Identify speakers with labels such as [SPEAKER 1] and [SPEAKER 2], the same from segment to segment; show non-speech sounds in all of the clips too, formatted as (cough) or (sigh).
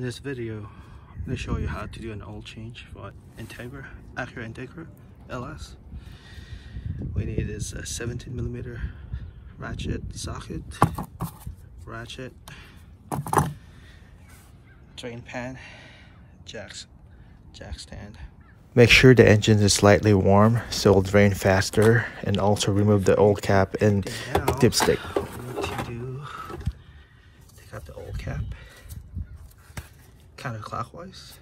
[SPEAKER 1] In this video, I'm going to show you how to do an oil change for Integra, Acura Integra LS. We need is a 17 millimeter ratchet socket, ratchet, drain pan, jacks, jack stand.
[SPEAKER 2] Make sure the engine is slightly warm so it'll drain faster and also remove the old cap and dipstick.
[SPEAKER 1] what you need to do, take out the old cap, counterclockwise.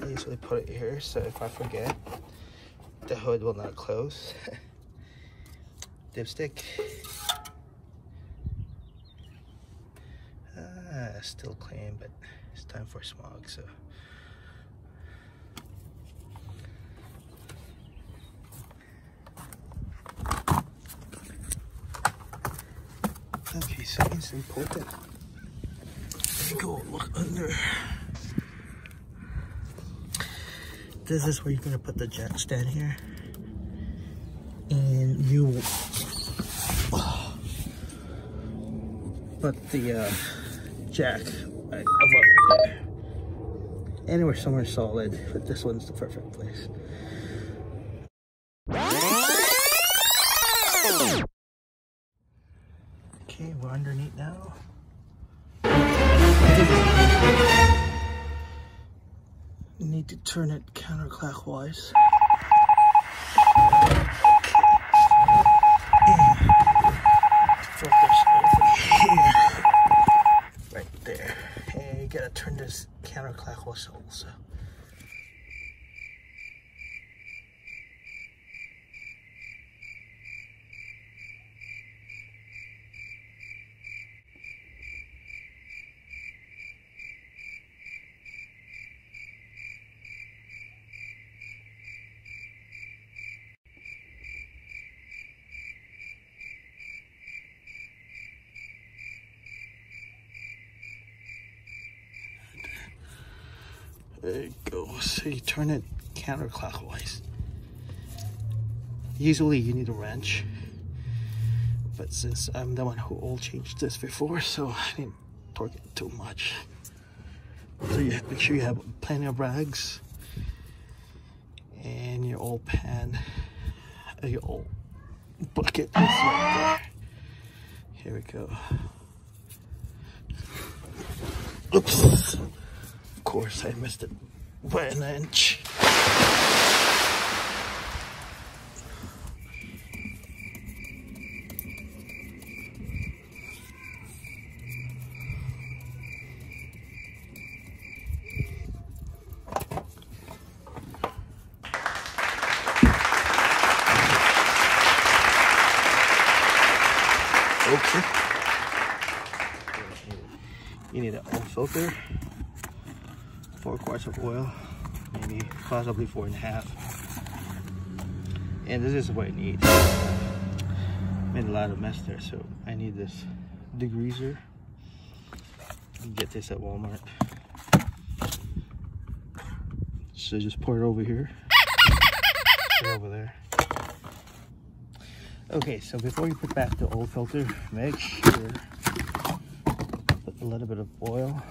[SPEAKER 1] I usually put it here so if I forget, the hood will not close. (laughs) Dipstick. Ah, still clean, but it's time for smog, so. Okay, so it's important. Go look under. This is where you're gonna put the jack stand here. And you put the uh, jack above there. Anywhere somewhere solid, but this one's the perfect place. Okay, we're underneath now. Need to turn it counterclockwise. Focus over here. Right there. And you gotta turn this counterclockwise also. There you go. So you turn it counterclockwise. Usually you need a wrench. But since I'm the one who all changed this before, so I didn't torque it too much. So you make sure you have plenty of rags and your old pan, uh, your old bucket right. Here we go. Oops. Of course, I missed it by an inch. Okay. You need an oil filter, four quarts of oil, maybe possibly four and a half. And this is what I need. Made a lot of mess there, so I need this degreaser. Get this at Walmart. So just pour it over here. Over there. Okay, so before you put back the old filter, make sure put a little bit of oil.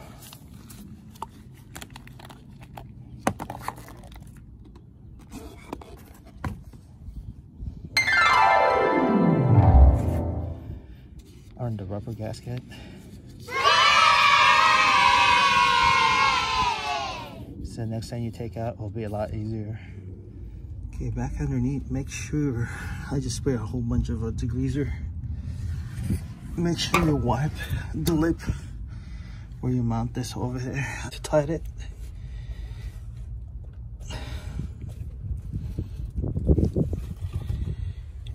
[SPEAKER 1] On the rubber gasket. So next time you take out, it'll be a lot easier. Okay, back underneath, make sure, I just spray a whole bunch of uh, degreaser. Make sure you wipe the lip where you mount this over there to tighten it.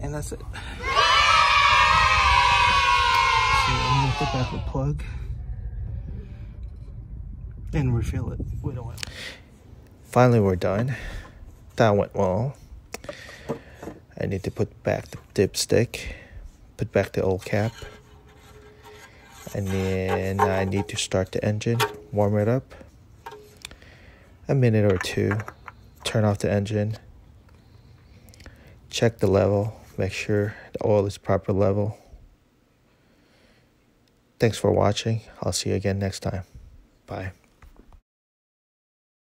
[SPEAKER 1] And that's it. Back the plug and refill it with oil.
[SPEAKER 2] Finally, we're done. That went well. I need to put back the dipstick, put back the old cap, and then I need to start the engine, warm it up a minute or two, turn off the engine, check the level, make sure the oil is proper level,
[SPEAKER 1] Thanks for watching. I'll see you again next time. Bye.